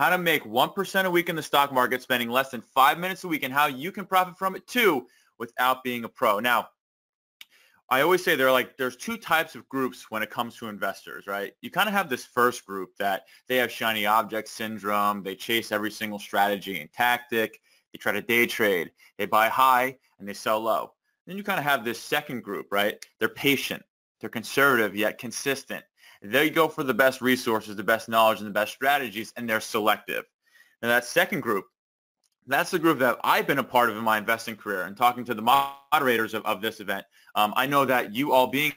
how to make 1% a week in the stock market, spending less than five minutes a week, and how you can profit from it too without being a pro. Now, I always say there are like there's two types of groups when it comes to investors, right? You kind of have this first group that they have shiny object syndrome. They chase every single strategy and tactic. They try to day trade. They buy high and they sell low. Then you kind of have this second group, right? They're patient. They're conservative yet consistent. They go for the best resources, the best knowledge, and the best strategies, and they're selective. Now that second group, that's the group that I've been a part of in my investing career and talking to the moderators of, of this event. Um, I know that you all being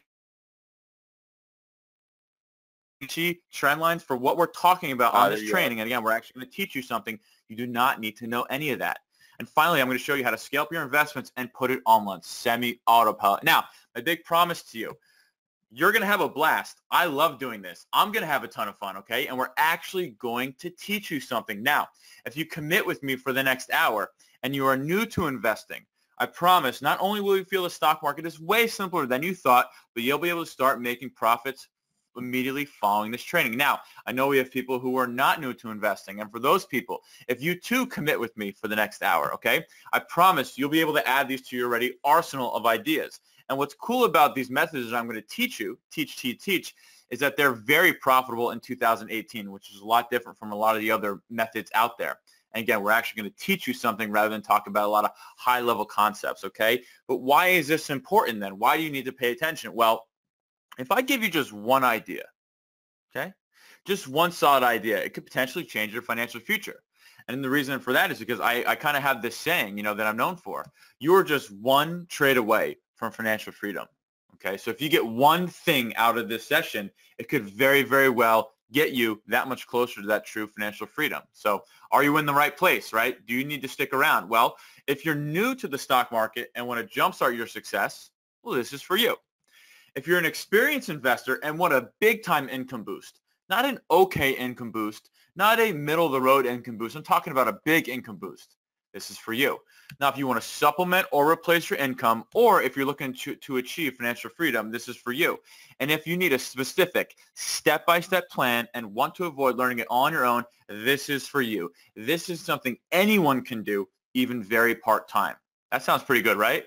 trend lines for what we're talking about on uh, this training. And again, we're actually going to teach you something. You do not need to know any of that. And finally, I'm going to show you how to scale up your investments and put it on semi-autopilot. Now, my big promise to you, you're going to have a blast. I love doing this. I'm going to have a ton of fun, okay? And we're actually going to teach you something. Now, if you commit with me for the next hour and you are new to investing, I promise not only will you feel the stock market is way simpler than you thought, but you'll be able to start making profits immediately following this training. Now, I know we have people who are not new to investing. And for those people, if you too commit with me for the next hour, okay, I promise you'll be able to add these to your ready arsenal of ideas. And what's cool about these methods I'm going to teach you, teach, teach, teach, is that they're very profitable in 2018, which is a lot different from a lot of the other methods out there. And again, we're actually going to teach you something rather than talk about a lot of high-level concepts, okay? But why is this important then? Why do you need to pay attention? Well, if I give you just one idea, okay, just one solid idea, it could potentially change your financial future. And the reason for that is because I, I kind of have this saying, you know, that I'm known for. You are just one trade away from financial freedom. Okay, so if you get one thing out of this session, it could very, very well get you that much closer to that true financial freedom. So are you in the right place, right? Do you need to stick around? Well, if you're new to the stock market and want to jumpstart your success, well, this is for you. If you're an experienced investor and want a big time income boost, not an okay income boost, not a middle of the road income boost, I'm talking about a big income boost. This is for you. Now, if you want to supplement or replace your income, or if you're looking to, to achieve financial freedom, this is for you. And if you need a specific step-by-step plan and want to avoid learning it on your own, this is for you. This is something anyone can do, even very part-time. That sounds pretty good, right?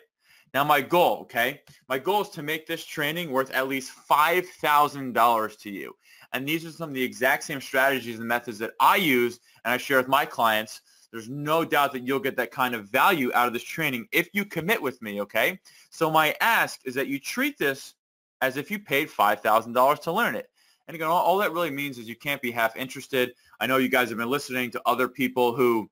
Now, my goal, okay, my goal is to make this training worth at least $5,000 to you. And these are some of the exact same strategies and methods that I use and I share with my clients there's no doubt that you'll get that kind of value out of this training if you commit with me, okay? So my ask is that you treat this as if you paid $5,000 to learn it. And again, all, all, that really means is you can't be half interested. I know you guys have been listening to other people who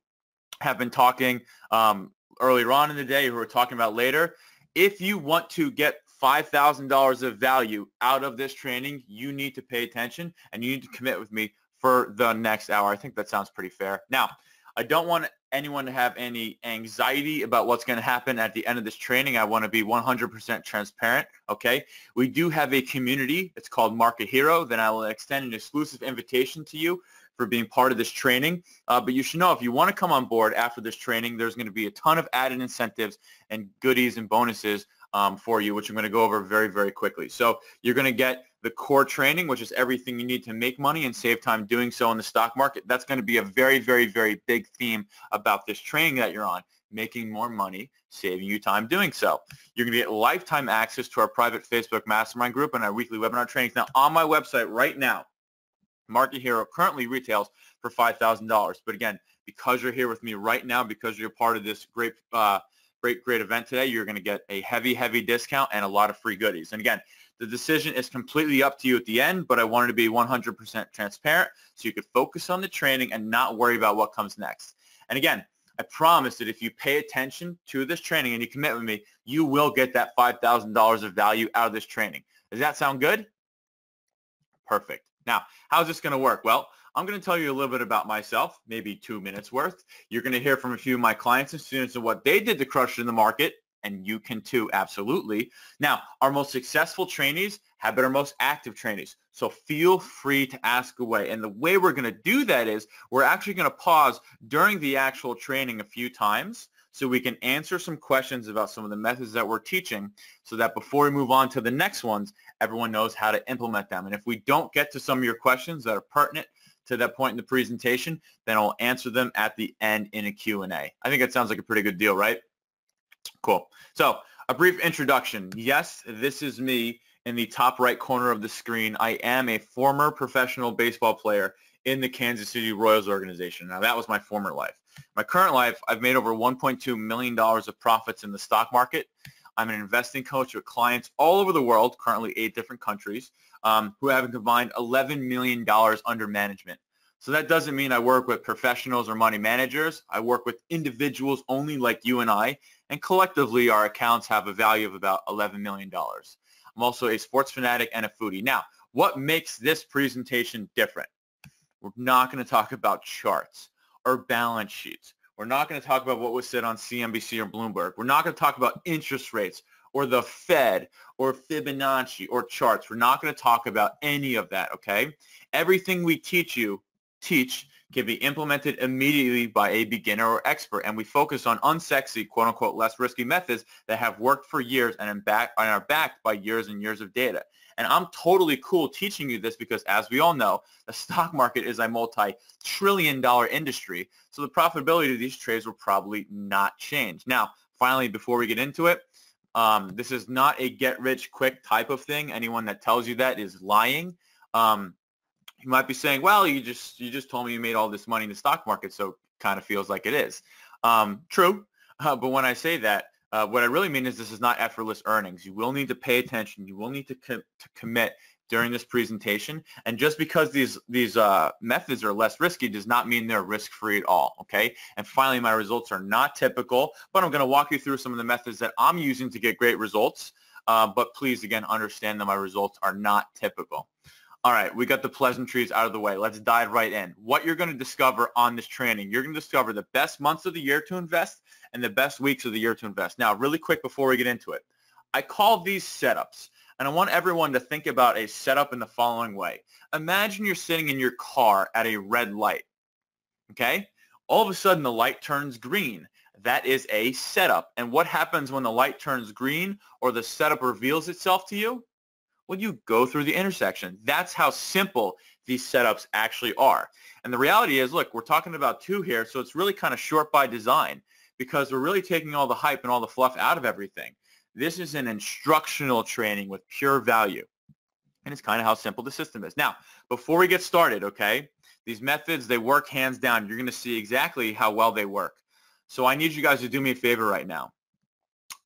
have been talking um, earlier on in the day who are talking about later. If you want to get $5,000 of value out of this training, you need to pay attention and you need to commit with me for the next hour. I think that sounds pretty fair. Now, I don't want anyone to have any anxiety about what's going to happen at the end of this training. I want to be 100% transparent, okay? We do have a community. It's called Market Hero. Then I will extend an exclusive invitation to you for being part of this training. Uh, but you should know if you want to come on board after this training, there's going to be a ton of added incentives and goodies and bonuses um, for you, which I'm going to go over very, very quickly. So you're going to get the core training, which is everything you need to make money and save time doing so in the stock market. That's going to be a very, very, very big theme about this training that you're on, making more money, saving you time doing so. You're going to get lifetime access to our private Facebook mastermind group and our weekly webinar trainings. Now, on my website right now, Market Hero currently retails for $5,000. But again, because you're here with me right now, because you're part of this great, uh, great, great event today, you're going to get a heavy, heavy discount and a lot of free goodies. And again, the decision is completely up to you at the end, but I wanted to be 100% transparent so you could focus on the training and not worry about what comes next. And again, I promise that if you pay attention to this training and you commit with me, you will get that $5,000 of value out of this training. Does that sound good? Perfect. Now, how's this going to work? Well, I'm going to tell you a little bit about myself, maybe two minutes worth. You're going to hear from a few of my clients and students and what they did to crush in the market and you can too, absolutely. Now, our most successful trainees have been our most active trainees. So feel free to ask away. And the way we're going to do that is we're actually going to pause during the actual training a few times so we can answer some questions about some of the methods that we're teaching so that before we move on to the next ones, everyone knows how to implement them. And if we don't get to some of your questions that are pertinent to that point in the presentation, then I'll answer them at the end in a Q&A. I think that sounds like a pretty good deal, right? Cool. So a brief introduction. Yes, this is me in the top right corner of the screen. I am a former professional baseball player in the Kansas City Royals organization. Now, that was my former life. My current life, I've made over $1.2 million of profits in the stock market. I'm an investing coach with clients all over the world, currently eight different countries, um, who have combined $11 million under management. So that doesn't mean I work with professionals or money managers. I work with individuals only like you and I, and collectively our accounts have a value of about $11 million. I'm also a sports fanatic and a foodie. Now, what makes this presentation different? We're not going to talk about charts or balance sheets. We're not going to talk about what was said on CNBC or Bloomberg. We're not going to talk about interest rates or the Fed or Fibonacci or charts. We're not going to talk about any of that, okay? Everything we teach you, teach, can be implemented immediately by a beginner or expert. And we focus on unsexy, quote unquote, less risky methods that have worked for years and are backed by years and years of data. And I'm totally cool teaching you this because as we all know, the stock market is a multi-trillion dollar industry. So the profitability of these trades will probably not change. Now, finally, before we get into it, um, this is not a get rich quick type of thing. Anyone that tells you that is lying. Um, you might be saying, well, you just you just told me you made all this money in the stock market, so kind of feels like it is. Um, true, uh, but when I say that, uh, what I really mean is this is not effortless earnings. You will need to pay attention. You will need to, to commit during this presentation. And just because these these uh, methods are less risky does not mean they're risk-free at all, okay? And finally, my results are not typical, but I'm going to walk you through some of the methods that I'm using to get great results. Uh, but please, again, understand that my results are not typical. All right, we got the pleasantries out of the way. Let's dive right in. What you're going to discover on this training, you're going to discover the best months of the year to invest and the best weeks of the year to invest. Now, really quick before we get into it, I call these setups, and I want everyone to think about a setup in the following way. Imagine you're sitting in your car at a red light, okay? All of a sudden, the light turns green. That is a setup. And what happens when the light turns green or the setup reveals itself to you? Well, you go through the intersection. That's how simple these setups actually are. And the reality is, look, we're talking about two here, so it's really kind of short by design because we're really taking all the hype and all the fluff out of everything. This is an instructional training with pure value. And it's kind of how simple the system is. Now, before we get started, okay, these methods, they work hands down. You're going to see exactly how well they work. So I need you guys to do me a favor right now.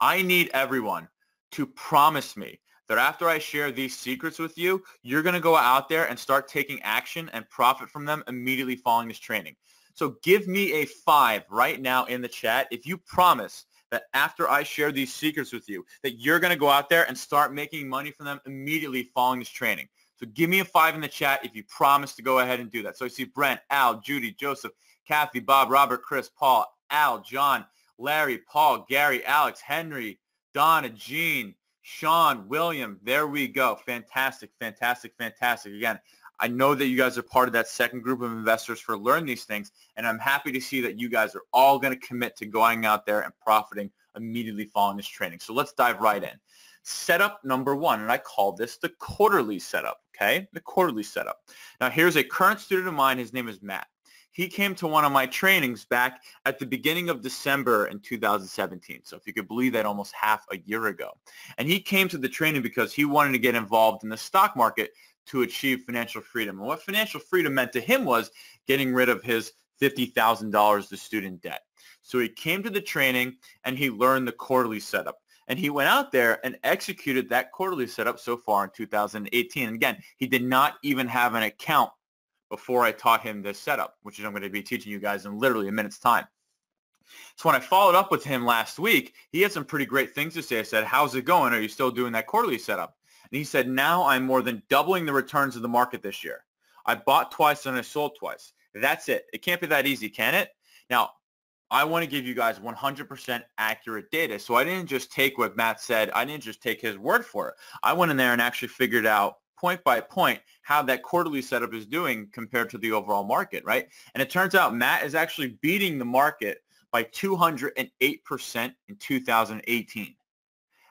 I need everyone to promise me that after I share these secrets with you, you're going to go out there and start taking action and profit from them immediately following this training. So give me a five right now in the chat if you promise that after I share these secrets with you, that you're going to go out there and start making money from them immediately following this training. So give me a five in the chat if you promise to go ahead and do that. So I see Brent, Al, Judy, Joseph, Kathy, Bob, Robert, Chris, Paul, Al, John, Larry, Paul, Gary, Alex, Henry, Donna, Jean, Sean, William, there we go. Fantastic, fantastic, fantastic. Again, I know that you guys are part of that second group of investors for learn these things, and I'm happy to see that you guys are all going to commit to going out there and profiting immediately following this training. So let's dive right in. Setup number one, and I call this the quarterly setup, okay? The quarterly setup. Now, here's a current student of mine. His name is Matt he came to one of my trainings back at the beginning of December in 2017. So if you could believe that, almost half a year ago. And he came to the training because he wanted to get involved in the stock market to achieve financial freedom. And what financial freedom meant to him was getting rid of his $50,000 of student debt. So he came to the training and he learned the quarterly setup. And he went out there and executed that quarterly setup so far in 2018. And again, he did not even have an account before I taught him this setup, which I'm going to be teaching you guys in literally a minute's time. So when I followed up with him last week, he had some pretty great things to say. I said, how's it going? Are you still doing that quarterly setup? And he said, now I'm more than doubling the returns of the market this year. I bought twice and I sold twice. That's it. It can't be that easy, can it? Now, I want to give you guys 100% accurate data. So I didn't just take what Matt said. I didn't just take his word for it. I went in there and actually figured out point by point how that quarterly setup is doing compared to the overall market, right? And it turns out Matt is actually beating the market by 208% in 2018.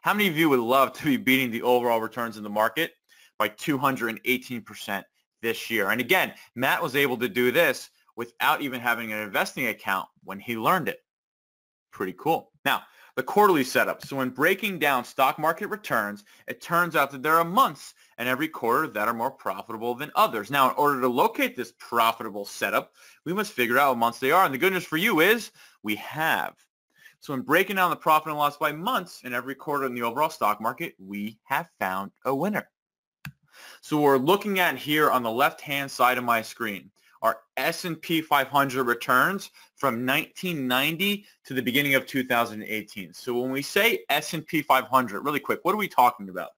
How many of you would love to be beating the overall returns in the market by 218% this year. And again, Matt was able to do this without even having an investing account when he learned it. Pretty cool. Now, the quarterly setup. So when breaking down stock market returns, it turns out that there are months in every quarter that are more profitable than others. Now, in order to locate this profitable setup, we must figure out what months they are. And the good news for you is we have. So in breaking down the profit and loss by months in every quarter in the overall stock market, we have found a winner. So we're looking at here on the left-hand side of my screen are S&P 500 returns from 1990 to the beginning of 2018. So when we say S&P 500, really quick, what are we talking about?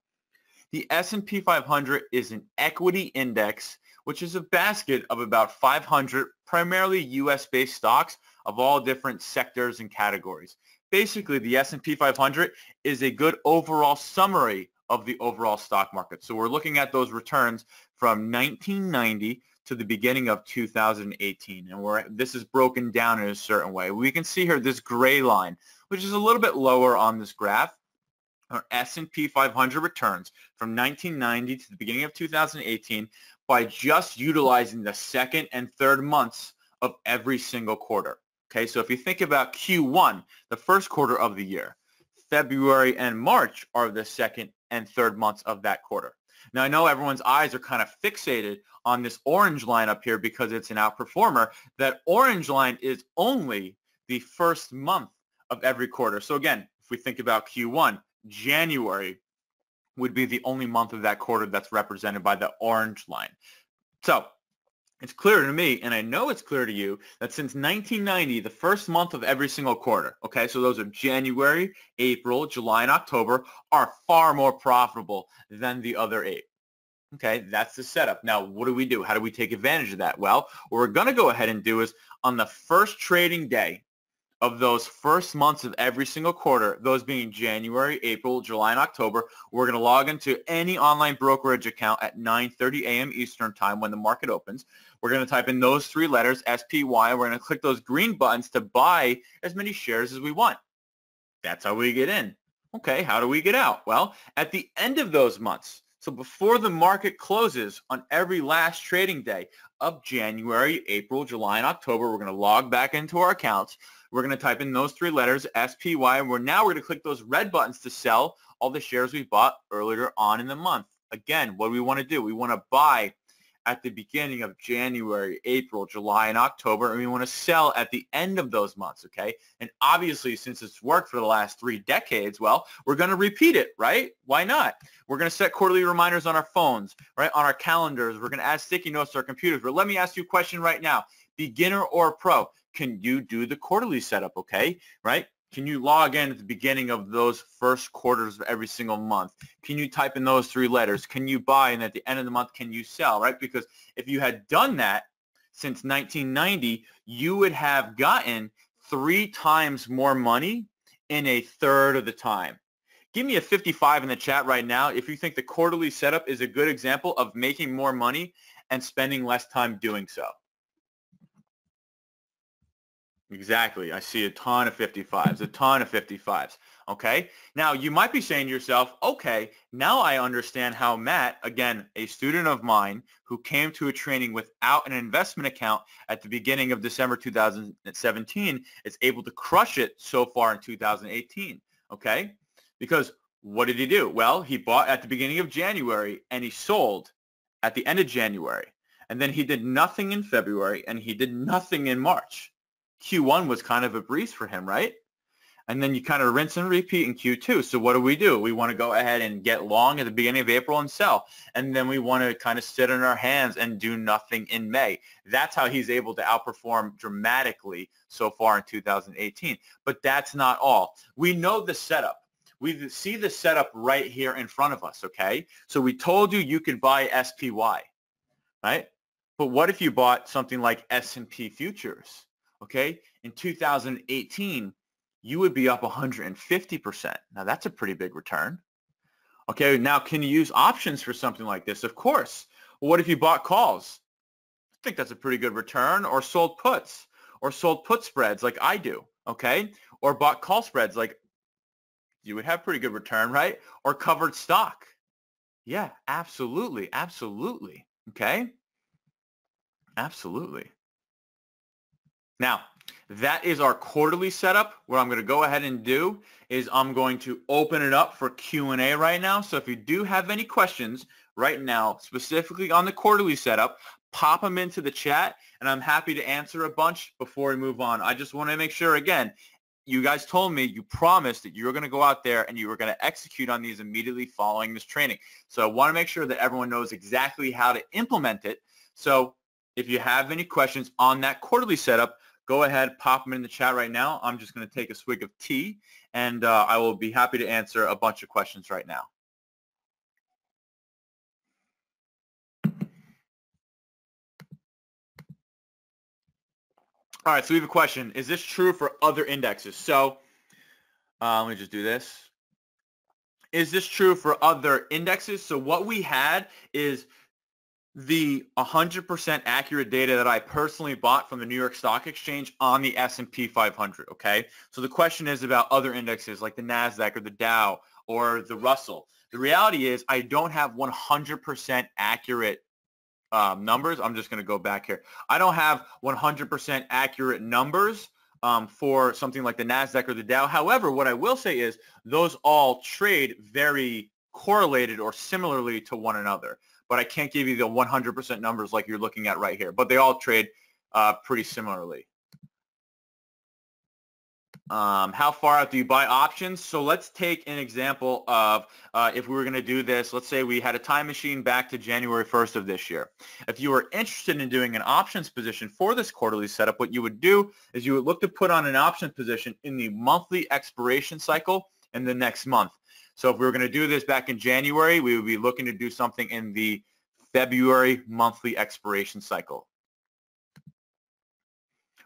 The S&P 500 is an equity index, which is a basket of about 500 primarily U.S.-based stocks of all different sectors and categories. Basically, the S&P 500 is a good overall summary of the overall stock market. So we're looking at those returns from 1990 to the beginning of 2018. And we're, this is broken down in a certain way. We can see here this gray line, which is a little bit lower on this graph, our S&P 500 returns from 1990 to the beginning of 2018 by just utilizing the second and third months of every single quarter. Okay, so if you think about Q1, the first quarter of the year, February and March are the second and third months of that quarter. Now, I know everyone's eyes are kind of fixated on this orange line up here because it's an outperformer. That orange line is only the first month of every quarter. So again, if we think about Q1, January would be the only month of that quarter that's represented by the orange line. So it's clear to me, and I know it's clear to you, that since 1990, the first month of every single quarter, okay, so those are January, April, July, and October, are far more profitable than the other eight. Okay, that's the setup. Now, what do we do? How do we take advantage of that? Well, what we're going to go ahead and do is on the first trading day of those first months of every single quarter, those being January, April, July, and October, we're going to log into any online brokerage account at 9.30 a.m. Eastern Time when the market opens. We're going to type in those three letters, SPY. We're going to click those green buttons to buy as many shares as we want. That's how we get in. Okay, how do we get out? Well, at the end of those months, so before the market closes on every last trading day of January, April, July, and October, we're going to log back into our accounts. We're going to type in those three letters, SPY, and we're now we're going to click those red buttons to sell all the shares we bought earlier on in the month. Again, what do we want to do? We want to buy at the beginning of January, April, July, and October, and we want to sell at the end of those months, okay? And obviously, since it's worked for the last three decades, well, we're going to repeat it, right? Why not? We're going to set quarterly reminders on our phones, right? On our calendars. We're going to add sticky notes to our computers. But let me ask you a question right now. Beginner or pro, can you do the quarterly setup, okay? Right? Can you log in at the beginning of those first quarters of every single month? Can you type in those three letters? Can you buy? And at the end of the month, can you sell, right? Because if you had done that since 1990, you would have gotten three times more money in a third of the time. Give me a 55 in the chat right now if you think the quarterly setup is a good example of making more money and spending less time doing so. Exactly. I see a ton of 55s, a ton of 55s. Okay. Now you might be saying to yourself, okay, now I understand how Matt, again, a student of mine who came to a training without an investment account at the beginning of December 2017 is able to crush it so far in 2018. Okay. Because what did he do? Well, he bought at the beginning of January and he sold at the end of January. And then he did nothing in February and he did nothing in March. Q1 was kind of a breeze for him, right? And then you kind of rinse and repeat in Q2. So what do we do? We want to go ahead and get long at the beginning of April and sell. And then we want to kind of sit on our hands and do nothing in May. That's how he's able to outperform dramatically so far in 2018. But that's not all. We know the setup. We see the setup right here in front of us, okay? So we told you you could buy SPY, right? But what if you bought something like S&P futures? Okay, in 2018, you would be up 150%. Now that's a pretty big return. Okay, now can you use options for something like this? Of course. Well, what if you bought calls? I think that's a pretty good return. Or sold puts or sold put spreads like I do, okay? Or bought call spreads like you would have pretty good return, right? Or covered stock. Yeah, absolutely, absolutely, okay? Absolutely. Now, that is our quarterly setup. What I'm going to go ahead and do is I'm going to open it up for Q&A right now. So if you do have any questions right now, specifically on the quarterly setup, pop them into the chat and I'm happy to answer a bunch before we move on. I just want to make sure, again, you guys told me you promised that you were going to go out there and you were going to execute on these immediately following this training. So I want to make sure that everyone knows exactly how to implement it. So if you have any questions on that quarterly setup, go ahead, pop them in the chat right now. I'm just going to take a swig of tea, and uh, I will be happy to answer a bunch of questions right now. All right, so we have a question. Is this true for other indexes? So uh, let me just do this. Is this true for other indexes? So what we had is the 100% accurate data that I personally bought from the New York Stock Exchange on the S&P 500, okay? So the question is about other indexes like the NASDAQ or the Dow or the Russell. The reality is I don't have 100% accurate um, numbers. I'm just going to go back here. I don't have 100% accurate numbers um, for something like the NASDAQ or the Dow. However, what I will say is those all trade very correlated or similarly to one another but I can't give you the 100% numbers like you're looking at right here. But they all trade uh, pretty similarly. Um, how far out do you buy options? So let's take an example of uh, if we were going to do this. Let's say we had a time machine back to January 1st of this year. If you were interested in doing an options position for this quarterly setup, what you would do is you would look to put on an option position in the monthly expiration cycle in the next month. So if we were going to do this back in January, we would be looking to do something in the February monthly expiration cycle.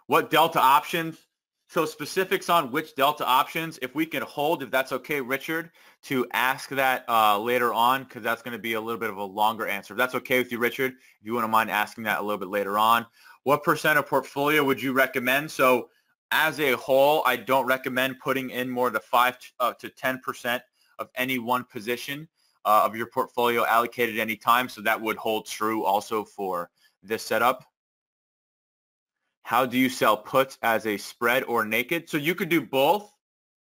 What delta options? So specifics on which delta options, if we can hold, if that's okay, Richard, to ask that uh, later on, because that's going to be a little bit of a longer answer. If that's okay with you, Richard, if you wouldn't mind asking that a little bit later on. What percent of portfolio would you recommend? So as a whole, I don't recommend putting in more than 5 uh, to 10% of any one position uh, of your portfolio allocated any time. So that would hold true also for this setup. How do you sell puts as a spread or naked? So you could do both.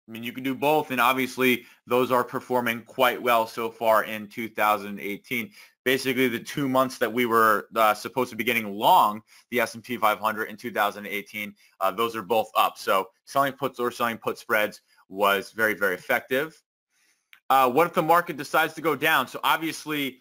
I mean, you can do both, and obviously those are performing quite well so far in 2018. Basically, the two months that we were uh, supposed to be getting long the S&P 500 in 2018, uh, those are both up. So selling puts or selling put spreads was very, very effective. Uh, what if the market decides to go down? So obviously,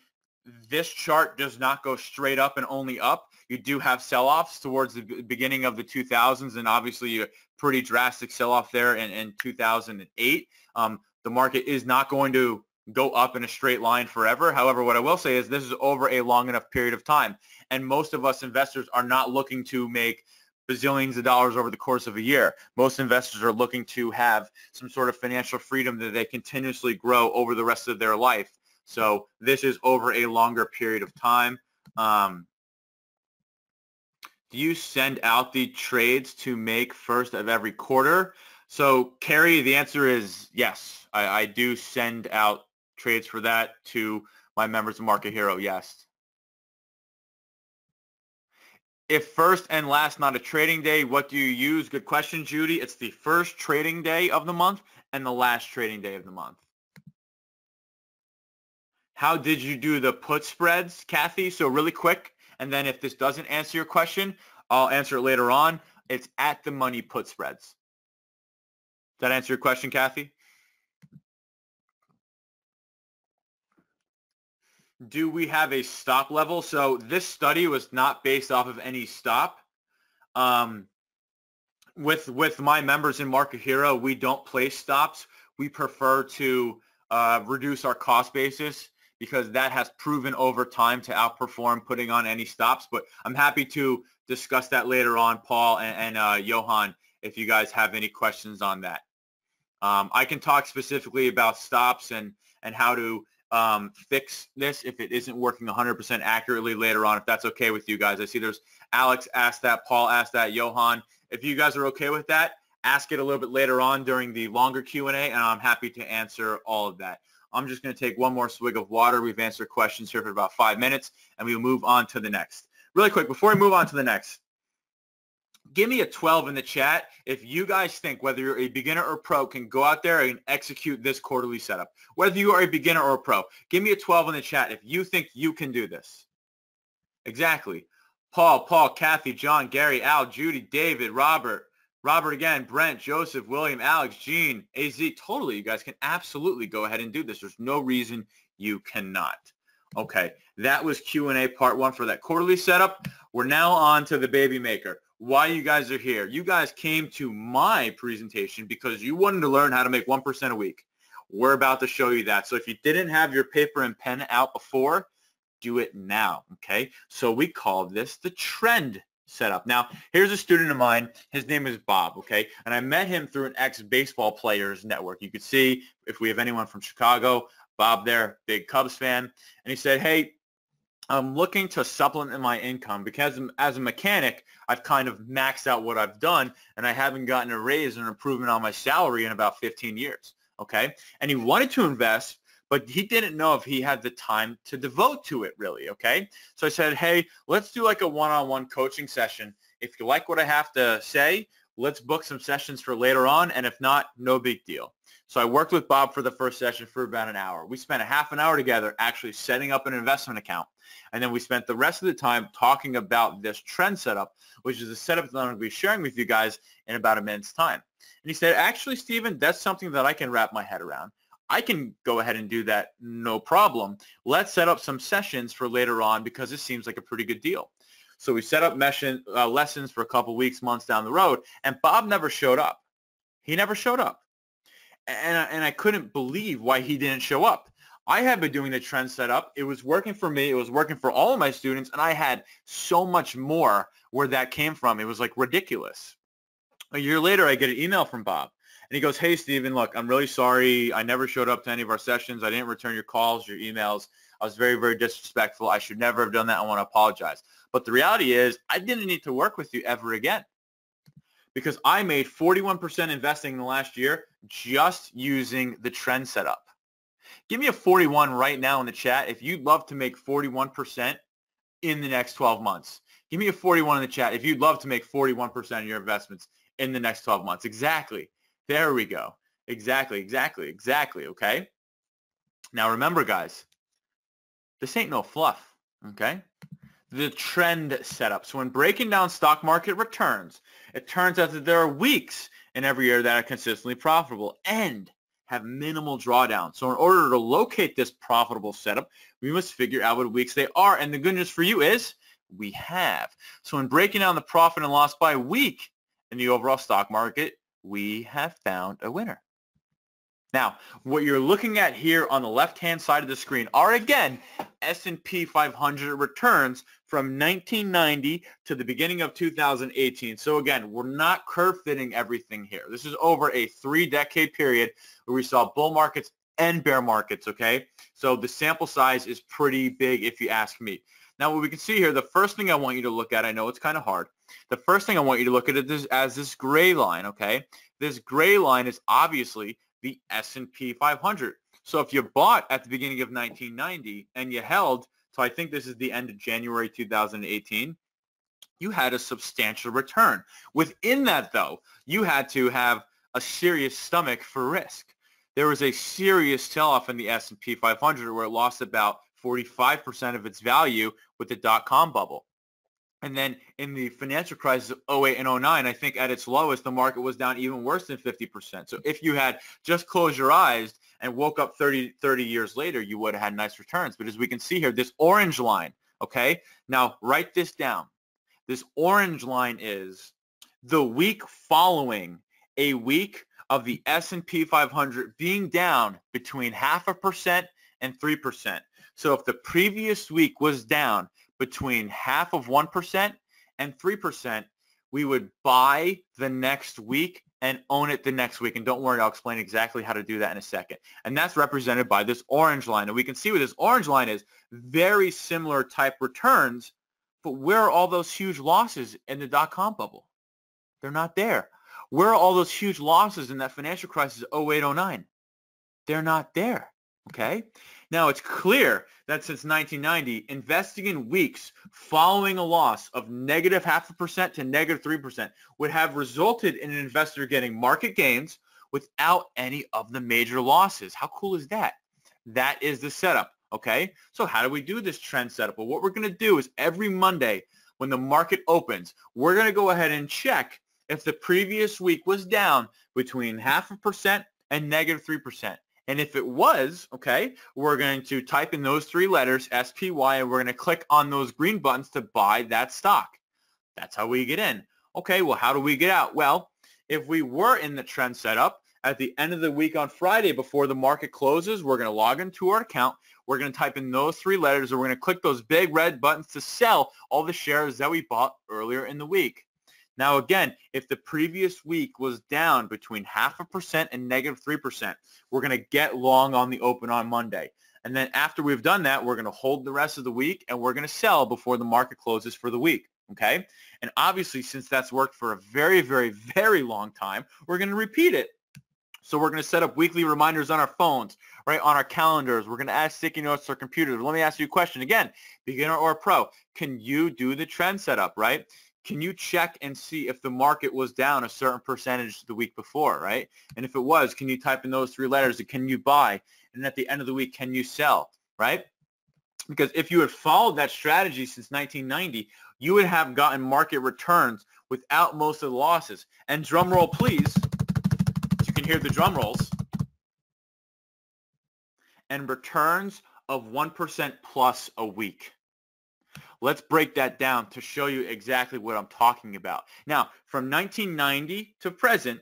this chart does not go straight up and only up. You do have sell-offs towards the beginning of the 2000s, and obviously a pretty drastic sell-off there in, in 2008. Um, the market is not going to go up in a straight line forever. However, what I will say is this is over a long enough period of time. And most of us investors are not looking to make bazillions of dollars over the course of a year. Most investors are looking to have some sort of financial freedom that they continuously grow over the rest of their life. So this is over a longer period of time. Um, do you send out the trades to make first of every quarter? So Carrie, the answer is yes. I, I do send out trades for that to my members of Market Hero, yes if first and last not a trading day, what do you use? Good question, Judy. It's the first trading day of the month and the last trading day of the month. How did you do the put spreads, Kathy? So really quick, and then if this doesn't answer your question, I'll answer it later on. It's at the money put spreads. Does that answer your question, Kathy? Do we have a stop level? So this study was not based off of any stop. Um, with with my members in Market Hero, we don't place stops. We prefer to uh, reduce our cost basis because that has proven over time to outperform putting on any stops. But I'm happy to discuss that later on, Paul and, and uh, Johan, if you guys have any questions on that. Um, I can talk specifically about stops and and how to um, fix this if it isn't working 100% accurately later on, if that's okay with you guys. I see there's Alex asked that, Paul asked that, Johan. If you guys are okay with that, ask it a little bit later on during the longer Q&A, and I'm happy to answer all of that. I'm just going to take one more swig of water. We've answered questions here for about five minutes, and we'll move on to the next. really quick, before we move on to the next, give me a 12 in the chat if you guys think whether you're a beginner or pro can go out there and execute this quarterly setup. Whether you are a beginner or a pro, give me a 12 in the chat if you think you can do this. Exactly. Paul, Paul, Kathy, John, Gary, Al, Judy, David, Robert, Robert again, Brent, Joseph, William, Alex, Gene, AZ. Totally, you guys can absolutely go ahead and do this. There's no reason you cannot. Okay, that was Q&A part one for that quarterly setup. We're now on to the baby maker. Why you guys are here. You guys came to my presentation because you wanted to learn how to make 1% a week. We're about to show you that. So if you didn't have your paper and pen out before, do it now, okay? So we call this the trend setup. Now, here's a student of mine. His name is Bob, okay? And I met him through an ex-baseball players network. You could see if we have anyone from Chicago, Bob there, big Cubs fan. And he said, hey, I'm looking to supplement my income because as a mechanic, I've kind of maxed out what I've done and I haven't gotten a raise and improvement on my salary in about 15 years. Okay. And he wanted to invest, but he didn't know if he had the time to devote to it really. Okay. So I said, hey, let's do like a one-on-one coaching session. If you like what I have to say, let's book some sessions for later on. And if not, no big deal. So I worked with Bob for the first session for about an hour. We spent a half an hour together actually setting up an investment account. And then we spent the rest of the time talking about this trend setup, which is a setup that I'm going to be sharing with you guys in about a minute's time. And he said, actually, Steven, that's something that I can wrap my head around. I can go ahead and do that, no problem. Let's set up some sessions for later on because this seems like a pretty good deal. So we set up uh, lessons for a couple weeks, months down the road, and Bob never showed up. He never showed up. And, and I couldn't believe why he didn't show up. I had been doing the trend setup. It was working for me. It was working for all of my students. And I had so much more where that came from. It was like ridiculous. A year later, I get an email from Bob. And he goes, hey, Steven, look, I'm really sorry. I never showed up to any of our sessions. I didn't return your calls, your emails. I was very, very disrespectful. I should never have done that. I want to apologize. But the reality is I didn't need to work with you ever again because I made 41% investing in the last year just using the trend setup. Give me a 41 right now in the chat if you'd love to make 41% in the next 12 months. Give me a 41 in the chat if you'd love to make 41% of your investments in the next 12 months. Exactly. There we go. Exactly, exactly, exactly, okay? Now remember, guys, this ain't no fluff, okay? The trend setup. So when breaking down stock market returns, it turns out that there are weeks in every year that are consistently profitable and have minimal drawdown. So in order to locate this profitable setup, we must figure out what weeks they are. And the good news for you is we have. So in breaking down the profit and loss by week in the overall stock market, we have found a winner. Now, what you're looking at here on the left-hand side of the screen are, again, S&P 500 returns from 1990 to the beginning of 2018. So again, we're not curve fitting everything here. This is over a three-decade period where we saw bull markets and bear markets, okay? So the sample size is pretty big if you ask me. Now, what we can see here, the first thing I want you to look at, I know it's kind of hard. The first thing I want you to look at is as this gray line, okay? This gray line is obviously the S&P 500. So if you bought at the beginning of 1990 and you held, so I think this is the end of January 2018, you had a substantial return. Within that, though, you had to have a serious stomach for risk. There was a serious sell-off in the S&P 500 where it lost about 45% of its value with the dot-com bubble. And then in the financial crisis of 08 and 09, I think at its lowest, the market was down even worse than 50%. So if you had just closed your eyes and woke up 30, 30 years later, you would have had nice returns. But as we can see here, this orange line, okay? Now write this down. This orange line is the week following a week of the S&P 500 being down between half a percent and 3%. So if the previous week was down between half of 1% and 3%, we would buy the next week and own it the next week. And don't worry, I'll explain exactly how to do that in a second. And that's represented by this orange line. And we can see what this orange line is, very similar type returns, but where are all those huge losses in the dot-com bubble? They're not there. Where are all those huge losses in that financial crisis 08, 09? They're not there. Okay? Now, it's clear that since 1990, investing in weeks following a loss of negative half a percent to negative 3% would have resulted in an investor getting market gains without any of the major losses. How cool is that? That is the setup, okay? So how do we do this trend setup? Well, what we're going to do is every Monday when the market opens, we're going to go ahead and check if the previous week was down between half a percent and negative 3%. And if it was, okay, we're going to type in those three letters, SPY, and we're going to click on those green buttons to buy that stock. That's how we get in. Okay, well, how do we get out? Well, if we were in the trend setup at the end of the week on Friday before the market closes, we're going to log into our account. We're going to type in those three letters, and we're going to click those big red buttons to sell all the shares that we bought earlier in the week. Now, again, if the previous week was down between half a percent and negative 3%, we're going to get long on the open on Monday. And then after we've done that, we're going to hold the rest of the week and we're going to sell before the market closes for the week. Okay. And obviously, since that's worked for a very, very, very long time, we're going to repeat it. So we're going to set up weekly reminders on our phones, right, on our calendars. We're going to add sticky notes to our computers. Let me ask you a question again, beginner or pro. Can you do the trend setup, right? Can you check and see if the market was down a certain percentage the week before, right? And if it was, can you type in those three letters? Can you buy? And at the end of the week, can you sell, right? Because if you had followed that strategy since 1990, you would have gotten market returns without most of the losses. And drum roll, please. You can hear the drum rolls. And returns of 1% plus a week. Let's break that down to show you exactly what I'm talking about. Now, from 1990 to present,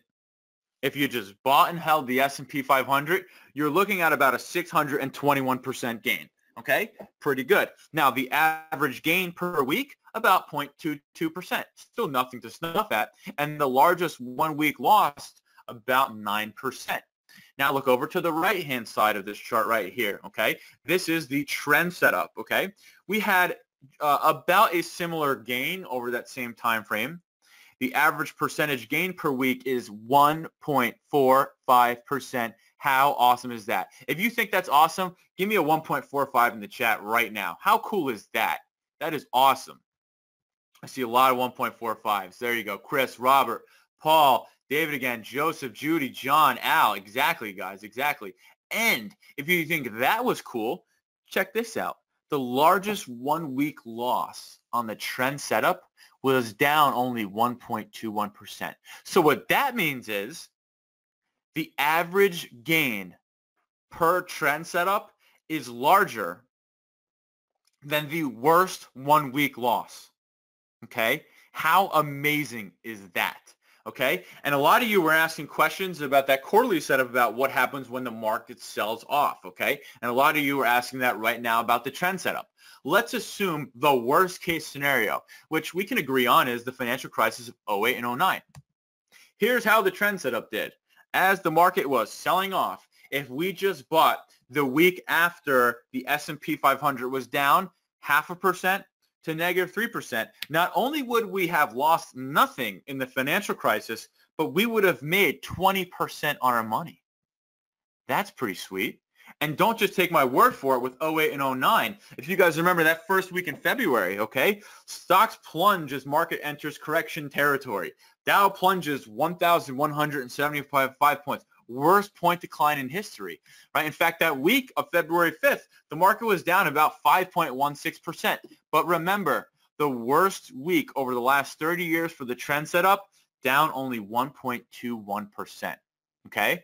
if you just bought and held the S&P 500, you're looking at about a 621% gain. Okay, pretty good. Now, the average gain per week, about 0.22%. Still nothing to snuff at. And the largest one week loss, about 9%. Now look over to the right-hand side of this chart right here, okay? This is the trend setup, okay? We had uh, about a similar gain over that same time frame. The average percentage gain per week is 1.45%. How awesome is that? If you think that's awesome, give me a 1.45 in the chat right now. How cool is that? That is awesome. I see a lot of 1.45s. There you go. Chris, Robert, Paul, David again, Joseph, Judy, John, Al. Exactly, guys. Exactly. And if you think that was cool, check this out the largest one week loss on the trend setup was down only 1.21%. So what that means is the average gain per trend setup is larger than the worst one week loss. Okay? How amazing is that? Okay? And a lot of you were asking questions about that quarterly setup about what happens when the market sells off, okay? And a lot of you are asking that right now about the trend setup. Let's assume the worst case scenario, which we can agree on is the financial crisis of 08 and 09. Here's how the trend setup did. As the market was selling off, if we just bought the week after the S&P 500 was down half a percent, to negative 3%, not only would we have lost nothing in the financial crisis, but we would have made 20% on our money. That's pretty sweet. And don't just take my word for it with 08 and 09. If you guys remember that first week in February, okay, stocks plunge as market enters correction territory. Dow plunges 1,175 points worst point decline in history, right? In fact, that week of February 5th, the market was down about 5.16%. But remember, the worst week over the last 30 years for the trend setup, down only 1.21%, okay?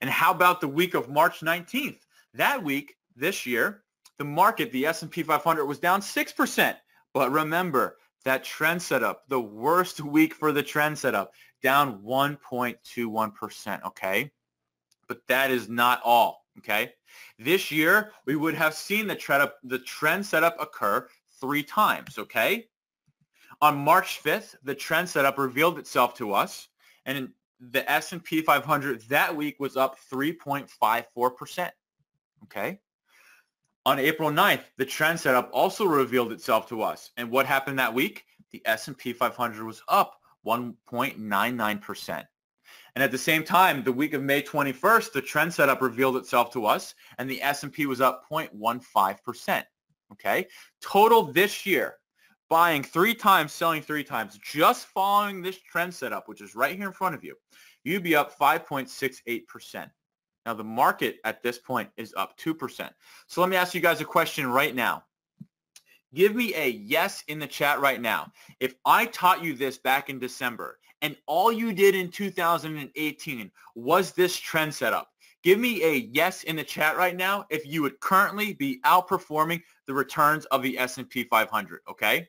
And how about the week of March 19th? That week, this year, the market, the S&P 500 was down 6%. But remember, that trend setup, the worst week for the trend setup, down 1.21%, okay? But that is not all. Okay. This year, we would have seen the trend, up, the trend setup occur three times. Okay. On March 5th, the trend setup revealed itself to us, and the S&P 500 that week was up 3.54%. Okay. On April 9th, the trend setup also revealed itself to us. And what happened that week? The S&P 500 was up 1.99%. And at the same time, the week of May 21st, the trend setup revealed itself to us, and the S&P was up 0.15%. Okay, total this year, buying three times, selling three times, just following this trend setup, which is right here in front of you, you'd be up 5.68%. Now the market at this point is up 2%. So let me ask you guys a question right now. Give me a yes in the chat right now. If I taught you this back in December and all you did in 2018 was this trend setup, give me a yes in the chat right now if you would currently be outperforming the returns of the S&P 500, okay?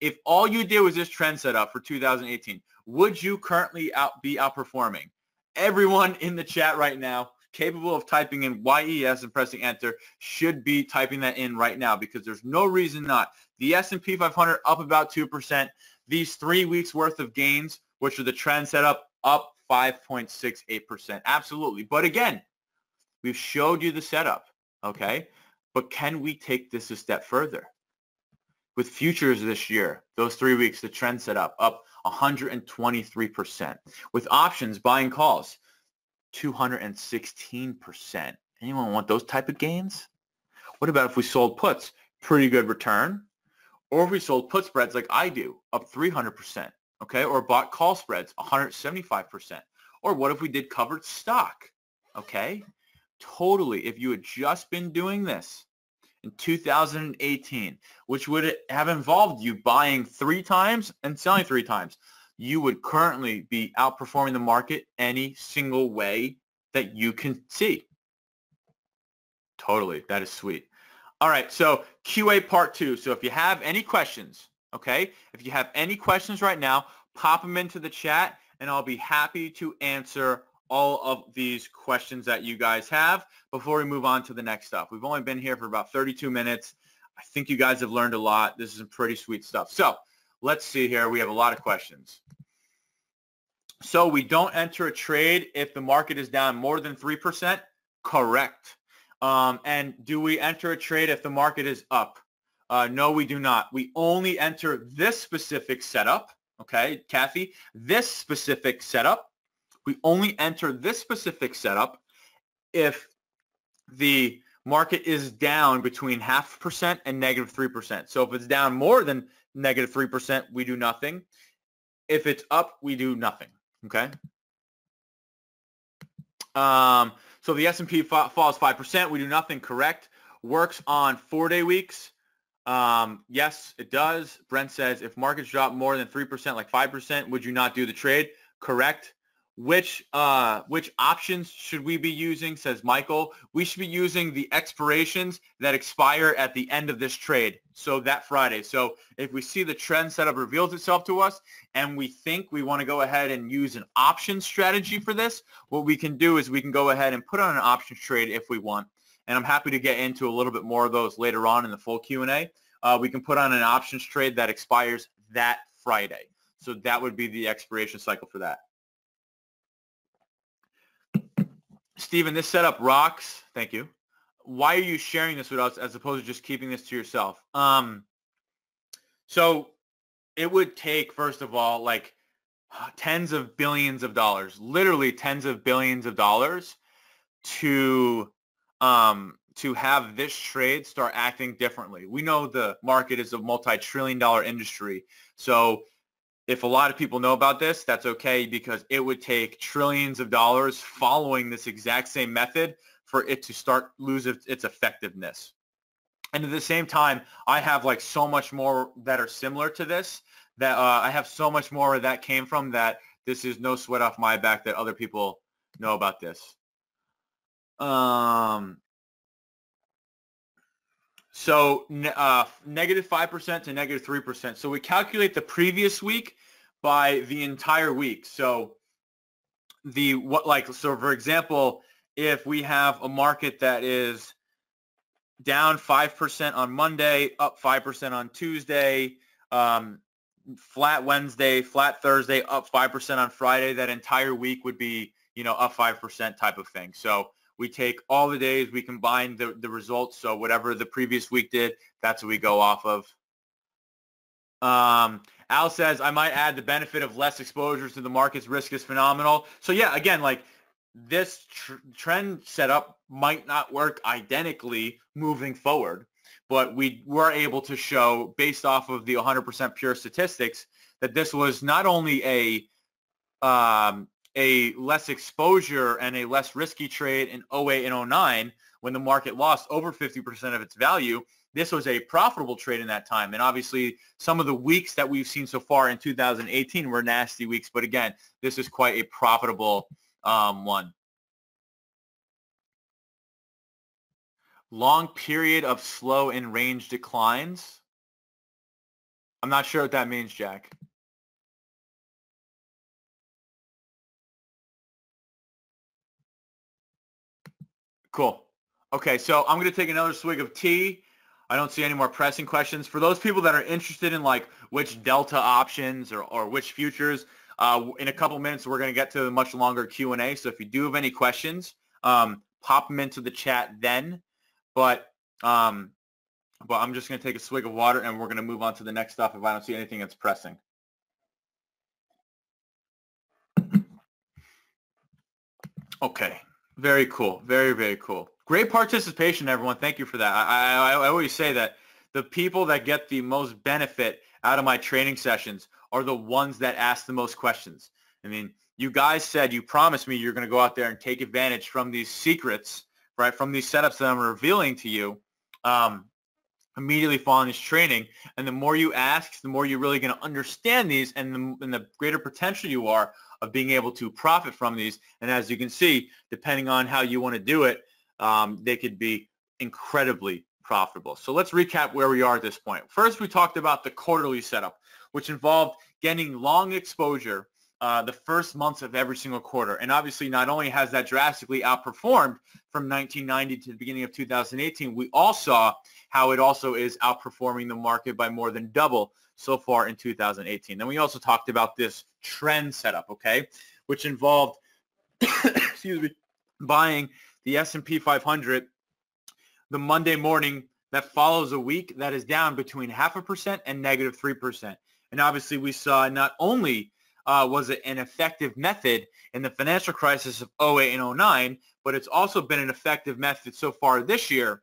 If all you did was this trend setup for 2018, would you currently out be outperforming? Everyone in the chat right now capable of typing in YES and pressing enter should be typing that in right now because there's no reason not. The S&P 500 up about 2%. These three weeks worth of gains, which are the trend setup, up 5.68%. Absolutely. But again, we've showed you the setup, okay? But can we take this a step further? With futures this year, those three weeks, the trend setup up 123%. With options, buying calls, 216%. Anyone want those type of gains? What about if we sold puts? Pretty good return. Or if we sold put spreads like I do, up 300%, okay? Or bought call spreads, 175%. Or what if we did covered stock, okay? Totally, if you had just been doing this in 2018, which would have involved you buying three times and selling three times, you would currently be outperforming the market any single way that you can see. Totally. That is sweet. All right. So QA part two. So if you have any questions, okay, if you have any questions right now, pop them into the chat and I'll be happy to answer all of these questions that you guys have before we move on to the next stuff. We've only been here for about 32 minutes. I think you guys have learned a lot. This is some pretty sweet stuff. So let's see here. We have a lot of questions. So we don't enter a trade if the market is down more than 3%? Correct. Um, and do we enter a trade if the market is up? Uh, no, we do not. We only enter this specific setup, okay, Kathy, this specific setup. We only enter this specific setup if the market is down between half percent and negative 3%. So if it's down more than negative 3%, we do nothing. If it's up, we do nothing. Okay. Um, so the S&P fa- falls 5%. We do nothing correct. Works on four-day weeks. Um, yes, it does. Brent says if markets drop more than 3%, like 5%, would you not do the trade? Correct. Which uh, which options should we be using? Says Michael. We should be using the expirations that expire at the end of this trade. So that Friday. So if we see the trend setup reveals itself to us and we think we want to go ahead and use an option strategy for this, what we can do is we can go ahead and put on an options trade if we want. And I'm happy to get into a little bit more of those later on in the full Q&A. Uh, we can put on an options trade that expires that Friday. So that would be the expiration cycle for that. Steven, this setup rocks. Thank you. Why are you sharing this with us as opposed to just keeping this to yourself? Um, so it would take, first of all, like tens of billions of dollars, literally tens of billions of dollars to um, to have this trade start acting differently. We know the market is a multi-trillion dollar industry. So if a lot of people know about this, that's okay because it would take trillions of dollars following this exact same method for it to start lose its effectiveness. And at the same time, I have like so much more that are similar to this that uh, I have so much more that came from that this is no sweat off my back that other people know about this. Um, so uh, negative 5% to negative 3%. So we calculate the previous week by the entire week. So the what like so for example, if we have a market that is down 5% on Monday, up 5% on Tuesday, um, flat Wednesday, flat Thursday, up 5% on Friday, that entire week would be, you know, up 5% type of thing. So we take all the days, we combine the, the results. So whatever the previous week did, that's what we go off of. Um, Al says, I might add the benefit of less exposure to the market's risk is phenomenal. So yeah, again, like this tr- trend setup might not work identically moving forward, but we were able to show based off of the 100% pure statistics that this was not only a um, a less exposure and a less risky trade in 08 and 09 when the market lost over 50% of its value. This was a profitable trade in that time. And obviously, some of the weeks that we've seen so far in 2018 were nasty weeks. But again, this is quite a profitable um, one. Long period of slow and range declines. I'm not sure what that means, Jack. Cool. Okay, so I'm going to take another swig of tea. I don't see any more pressing questions. For those people that are interested in like which delta options or, or which futures, uh, in a couple minutes we're going to get to a much longer Q&A. So if you do have any questions, um, pop them into the chat then. But um, but I'm just going to take a swig of water and we're going to move on to the next stuff if I don't see anything that's pressing. Okay. Very cool. Very, very cool. Great participation, everyone. Thank you for that. I, I, I always say that the people that get the most benefit out of my training sessions are the ones that ask the most questions. I mean, you guys said you promised me you're going to go out there and take advantage from these secrets, right, from these setups that I'm revealing to you um, immediately following this training. And the more you ask, the more you're really going to understand these and the, and the greater potential you are of being able to profit from these. And as you can see, depending on how you want to do it, um, they could be incredibly profitable. So let's recap where we are at this point. First, we talked about the quarterly setup, which involved getting long exposure uh, the first months of every single quarter. And obviously, not only has that drastically outperformed from 1990 to the beginning of 2018, we all saw how it also is outperforming the market by more than double so far in 2018. Then we also talked about this trend setup, okay, which involved, excuse me, buying the S&P 500 the Monday morning that follows a week that is down between half a percent and negative 3%. And obviously we saw not only uh, was an effective method in the financial crisis of 08 and 09, but it's also been an effective method so far this year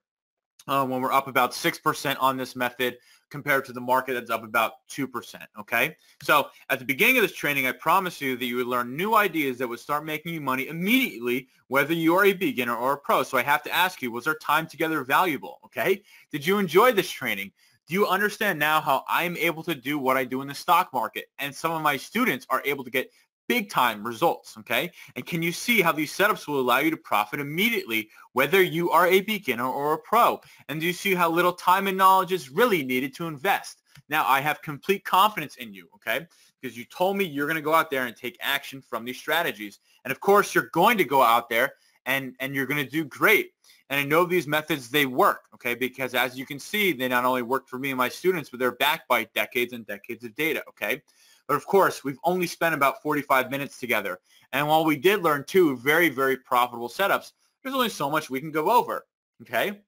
uh, when we're up about 6% on this method compared to the market that's up about 2%, okay? So at the beginning of this training, I promised you that you would learn new ideas that would start making you money immediately, whether you are a beginner or a pro. So I have to ask you, was our time together valuable, okay? Did you enjoy this training? Do you understand now how I'm able to do what I do in the stock market? And some of my students are able to get big time results, okay? And can you see how these setups will allow you to profit immediately, whether you are a beginner or a pro? And do you see how little time and knowledge is really needed to invest? Now, I have complete confidence in you, okay? Because you told me you're going to go out there and take action from these strategies. And of course, you're going to go out there and, and you're going to do great. And I know these methods, they work, okay? Because as you can see, they not only work for me and my students, but they're backed by decades and decades of data, okay? But of course, we've only spent about 45 minutes together. And while we did learn two very, very profitable setups, there's only so much we can go over, okay?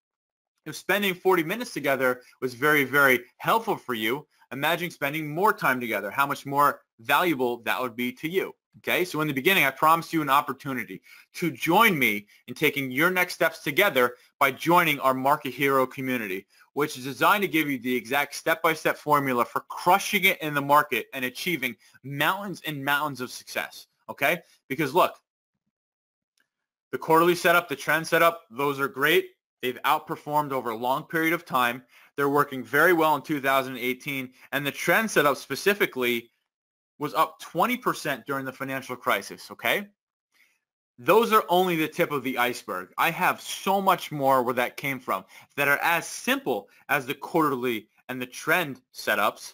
If spending 40 minutes together was very, very helpful for you, imagine spending more time together, how much more valuable that would be to you. Okay, so in the beginning, I promised you an opportunity to join me in taking your next steps together by joining our Market Hero community, which is designed to give you the exact step-by-step formula for crushing it in the market and achieving mountains and mountains of success. Okay, because look, the quarterly setup, the trend setup, those are great. They've outperformed over a long period of time. They're working very well in 2018. And the trend setup specifically was up 20% during the financial crisis, okay? Those are only the tip of the iceberg. I have so much more where that came from that are as simple as the quarterly and the trend setups,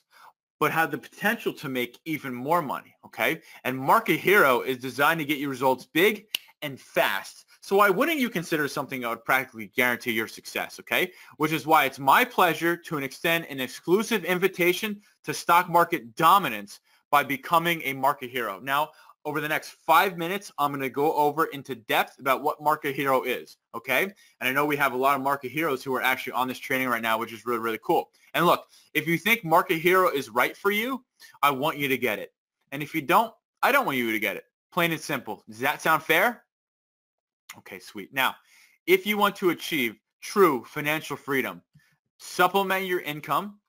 but have the potential to make even more money, okay? And Market Hero is designed to get you results big and fast. So why wouldn't you consider something that would practically guarantee your success, okay? Which is why it's my pleasure to extend an exclusive invitation to stock market dominance by becoming a market hero. Now, over the next five minutes, I'm going to go over into depth about what Market Hero is, okay? And I know we have a lot of Market Heroes who are actually on this training right now, which is really, really cool. And look, if you think Market Hero is right for you, I want you to get it. And if you don't, I don't want you to get it. Plain and simple. Does that sound fair? Okay, sweet. Now, if you want to achieve true financial freedom, supplement your income,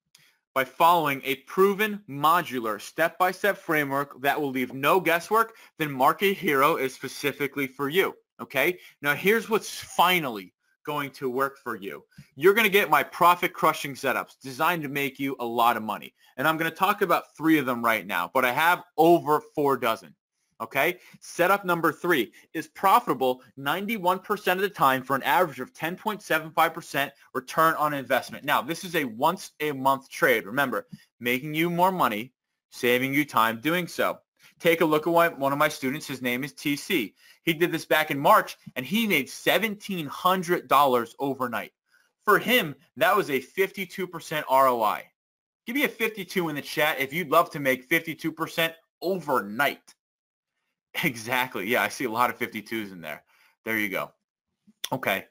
by following a proven modular step-by-step framework that will leave no guesswork, then Market Hero is specifically for you. Okay? Now here's what's finally going to work for you. You're going to get my profit crushing setups designed to make you a lot of money. And I'm going to talk about three of them right now, but I have over four dozen. Okay. Setup number three is profitable 91% of the time for an average of 10.75% return on investment. Now, this is a once a month trade. Remember, making you more money, saving you time doing so. Take a look at one of my students. His name is TC. He did this back in March and he made $1,700 overnight. For him, that was a 52% ROI. Give me a 52 in the chat if you'd love to make 52% overnight. Exactly. Yeah, I see a lot of 52s in there. There you go. Okay.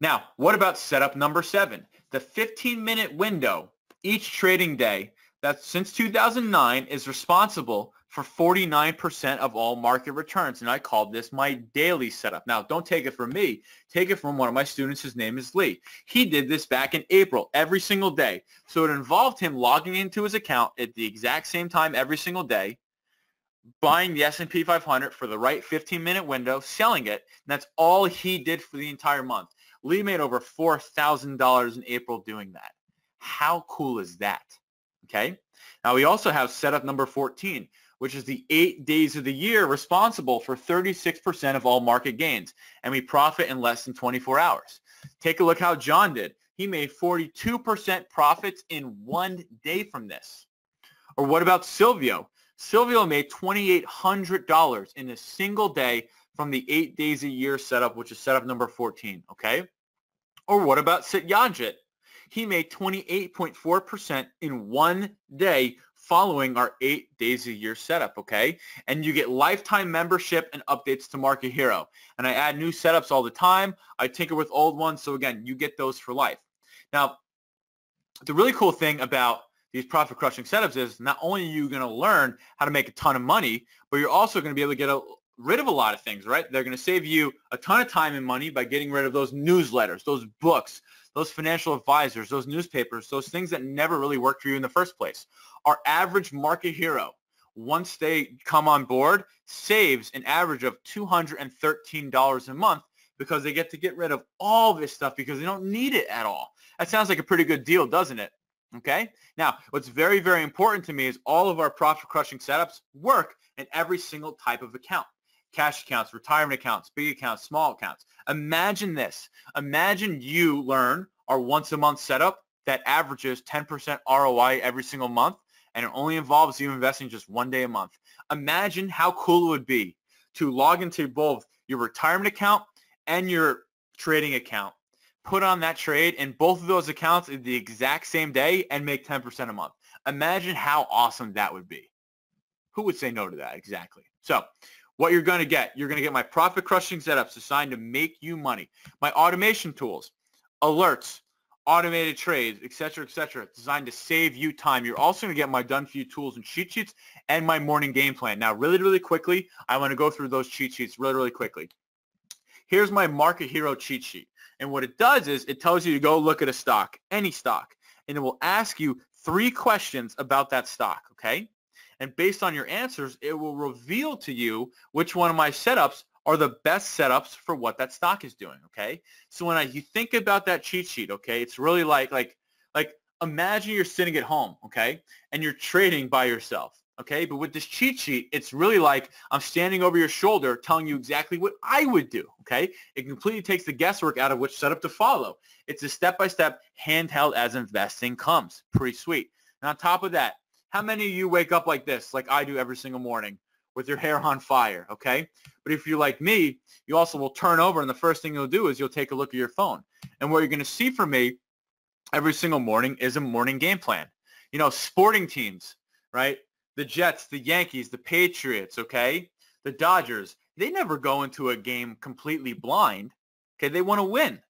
Now, what about setup number seven? The 15-minute window each trading day that since 2009 is responsible for 49% of all market returns. And I called this my daily setup. Now, don't take it from me. Take it from one of my students. His name is Lee. He did this back in April every single day. So it involved him logging into his account at the exact same time every single day, buying the S&P 500 for the right 15-minute window, selling it, and that's all he did for the entire month. Lee made over $4,000 in April doing that. How cool is that? Okay. Now we also have setup number 14, which is the eight days of the year responsible for 36% of all market gains, and we profit in less than 24 hours. Take a look how John did. He made 42% profits in one day from this. Or what about Silvio? Silvio made $2,800 in a single day from the eight days a year setup, which is setup number 14, okay? Or what about Satyajit? He made 28.4% in one day following our eight days a year setup, okay? And you get lifetime membership and updates to Market Hero. And I add new setups all the time. I tinker with old ones. So again, you get those for life. Now, the really cool thing about these profit crushing setups is not only are you going to learn how to make a ton of money, but you're also going to be able to get a, rid of a lot of things, right? They're going to save you a ton of time and money by getting rid of those newsletters, those books, those financial advisors, those newspapers, those things that never really worked for you in the first place. Our average market hero, once they come on board, saves an average of $213 a month because they get to get rid of all this stuff because they don't need it at all. That sounds like a pretty good deal, doesn't it? Okay. Now, what's very, very important to me is all of our profit crushing setups work in every single type of account. Cash accounts, retirement accounts, big accounts, small accounts. Imagine this. Imagine you learn our once a month setup that averages 10% ROI every single month and it only involves you investing just one day a month. Imagine how cool it would be to log into both your retirement account and your trading account put on that trade in both of those accounts in the exact same day and make 10% a month. Imagine how awesome that would be. Who would say no to that? Exactly. So what you're going to get, you're going to get my profit crushing setups designed to make you money. My automation tools, alerts, automated trades, etc., etc., designed to save you time. You're also going to get my done for you tools and cheat sheets and my morning game plan. Now, really, really quickly, I want to go through those cheat sheets really, really quickly. Here's my Market Hero cheat sheet. And what it does is it tells you to go look at a stock, any stock, and it will ask you three questions about that stock, okay? And based on your answers, it will reveal to you which one of my setups are the best setups for what that stock is doing, okay? So when I, you think about that cheat sheet, okay, it's really like, like, like imagine you're sitting at home, okay, and you're trading by yourself okay? But with this cheat sheet, it's really like I'm standing over your shoulder telling you exactly what I would do, okay? It completely takes the guesswork out of which setup to follow. It's a step-by-step handheld as investing comes. Pretty sweet. And on top of that, how many of you wake up like this, like I do every single morning, with your hair on fire, okay? But if you're like me, you also will turn over and the first thing you'll do is you'll take a look at your phone. And what you're going to see from me every single morning is a morning game plan. You know, sporting teams, right? The Jets, the Yankees, the Patriots, okay? the Dodgers, they never go into a game completely blind. Okay, they want to win.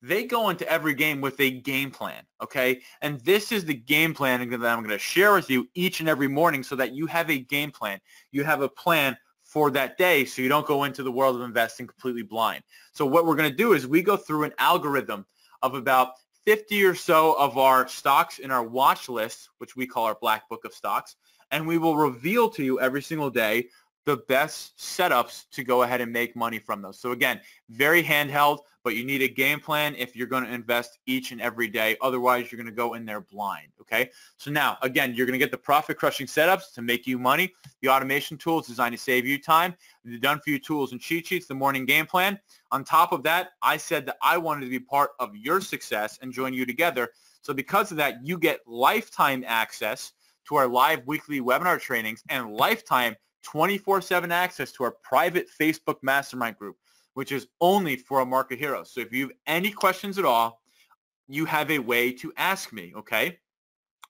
They go into every game with a game plan, okay? And this is the game plan that I'm going to share with you each and every morning so that you have a game plan. You have a plan for that day so you don't go into the world of investing completely blind. So what we're going to do is we go through an algorithm of about 50 or so of our stocks in our watch list, which we call our black book of stocks, and we will reveal to you every single day the best setups to go ahead and make money from those. So again, very handheld, but you need a game plan if you're going to invest each and every day. Otherwise, you're going to go in there blind. Okay. So now, again, you're going to get the profit crushing setups to make you money. The automation tools designed to save you time. The done for you tools and cheat sheets, the morning game plan. On top of that, I said that I wanted to be part of your success and join you together. So because of that, you get lifetime access to our live weekly webinar trainings and lifetime 24-7 access to our private Facebook mastermind group, which is only for a market hero. So if you have any questions at all, you have a way to ask me, okay?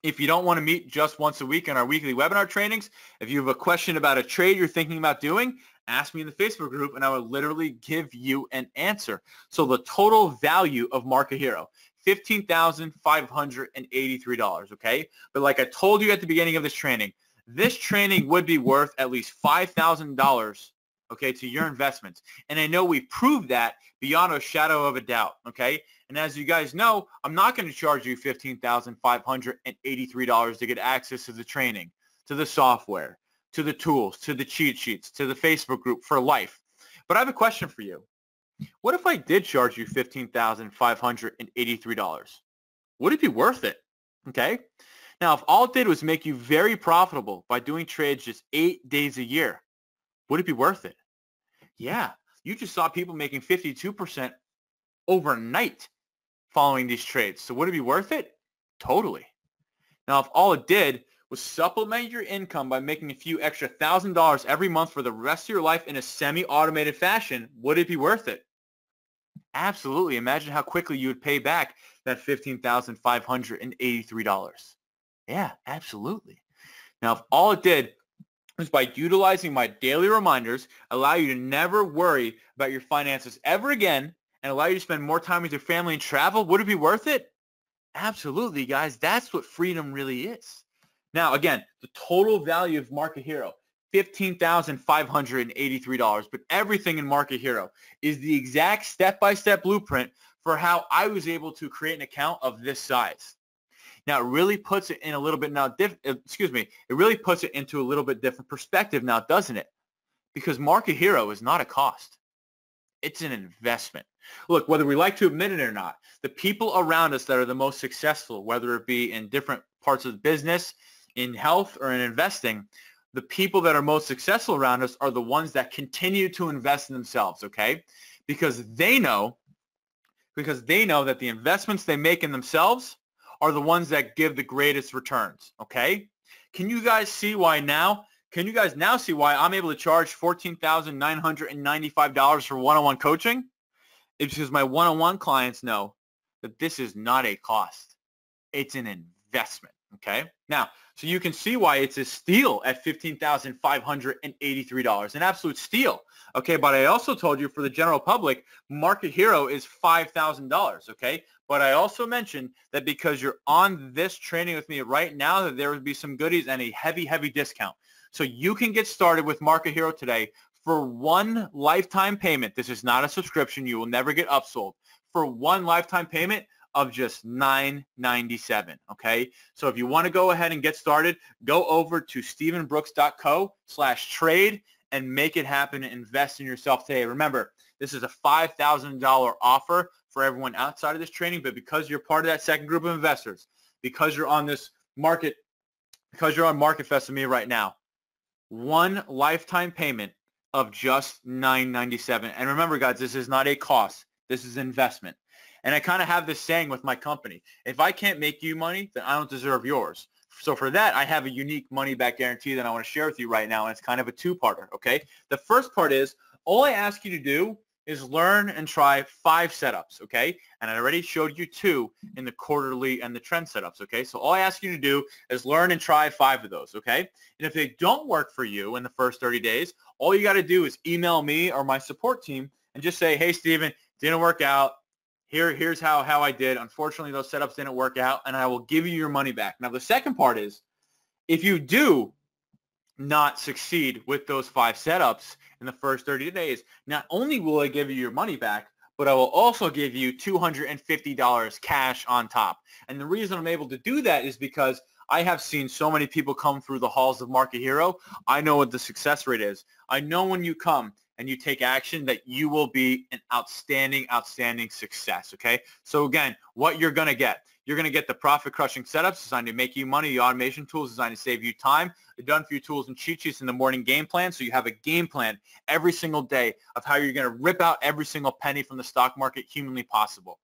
If you don't want to meet just once a week in our weekly webinar trainings, if you have a question about a trade you're thinking about doing, ask me in the Facebook group and I will literally give you an answer. So the total value of Market Hero, $15,583, okay? But like I told you at the beginning of this training, this training would be worth at least $5,000 okay, to your investments. And I know we've proved that beyond a shadow of a doubt, okay? And as you guys know, I'm not going to charge you $15,583 to get access to the training, to the software, to the tools, to the cheat sheets, to the Facebook group for life. But I have a question for you. What if I did charge you $15,583? Would it be worth it? Okay? Now, if all it did was make you very profitable by doing trades just eight days a year, would it be worth it? Yeah, you just saw people making 52% overnight following these trades. So would it be worth it? Totally. Now, if all it did was supplement your income by making a few extra thousand dollars every month for the rest of your life in a semi-automated fashion, would it be worth it? Absolutely. Imagine how quickly you would pay back that $15,583. Yeah, absolutely. Now, if all it did was by utilizing my daily reminders, allow you to never worry about your finances ever again and allow you to spend more time with your family and travel, would it be worth it? Absolutely, guys. That's what freedom really is. Now, again, the total value of Market Hero, $15,583. But everything in Market Hero is the exact step-by-step blueprint for how I was able to create an account of this size. Now it really puts it in a little bit now, diff, uh, excuse me, it really puts it into a little bit different perspective now, doesn't it? Because Market Hero is not a cost. It's an investment. Look, whether we like to admit it or not, the people around us that are the most successful, whether it be in different parts of the business, in health, or in investing, the people that are most successful around us are the ones that continue to invest in themselves, okay? Because they know, because they know that the investments they make in themselves are the ones that give the greatest returns, okay? Can you guys see why now? Can you guys now see why I'm able to charge $14,995 for one-on-one coaching? It's because my one-on-one clients know that this is not a cost. It's an investment, okay? Now, so you can see why it's a steal at $15,583, an absolute steal. Okay, but I also told you for the general public, Market Hero is $5,000, okay? But I also mentioned that because you're on this training with me right now, that there would be some goodies and a heavy, heavy discount. So you can get started with Market Hero today for one lifetime payment. This is not a subscription. You will never get upsold. For one lifetime payment of just $9.97. Okay. So if you want to go ahead and get started, go over to stephenbrooks.co slash trade and make it happen and invest in yourself today. Remember, this is a $5,000 offer for everyone outside of this training, but because you're part of that second group of investors, because you're on this market, because you're on MarketFest with me right now, one lifetime payment of just $9.97. And remember, guys, this is not a cost. This is investment. And I kind of have this saying with my company. If I can't make you money, then I don't deserve yours. So for that, I have a unique money back guarantee that I want to share with you right now. And it's kind of a two-parter, okay? The first part is all I ask you to do is learn and try five setups, okay? And I already showed you two in the quarterly and the trend setups, okay? So all I ask you to do is learn and try five of those, okay? And if they don't work for you in the first 30 days, all you got to do is email me or my support team and just say, hey, Steven, didn't work out. Here, here's how, how I did. Unfortunately, those setups didn't work out, and I will give you your money back. Now, the second part is if you do not succeed with those five setups in the first 30 days, not only will I give you your money back, but I will also give you $250 cash on top. And the reason I'm able to do that is because I have seen so many people come through the halls of Market Hero. I know what the success rate is. I know when you come and you take action that you will be an outstanding, outstanding success. Okay. So again, what you're going to get, you're going to get the profit crushing setups designed to make you money, the automation tools designed to save you time, the done for you tools and cheat sheets in the morning game plan. So you have a game plan every single day of how you're going to rip out every single penny from the stock market humanly possible.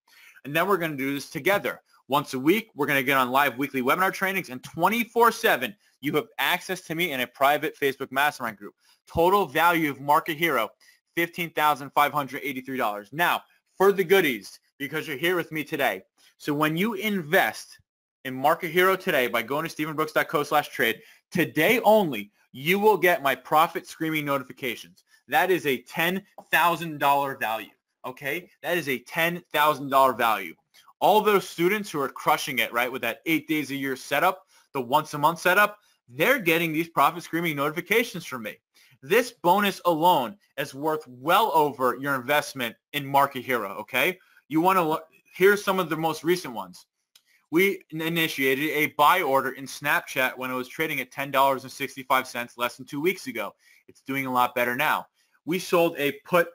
And then we're going to do this together. Once a week, we're going to get on live weekly webinar trainings and 24-7, you have access to me in a private Facebook mastermind group. Total value of Market Hero, $15,583. Now, for the goodies, because you're here with me today, so when you invest in Market Hero today by going to stephenbrooks.co slash trade, today only, you will get my profit screaming notifications. That is a $10,000 value. Okay? That is a $10,000 value. All those students who are crushing it, right, with that eight days a year setup, the once a month setup, they're getting these profit screaming notifications from me. This bonus alone is worth well over your investment in Market Hero, okay? You want to Here's some of the most recent ones. We initiated a buy order in Snapchat when it was trading at $10.65 less than two weeks ago. It's doing a lot better now. We sold a put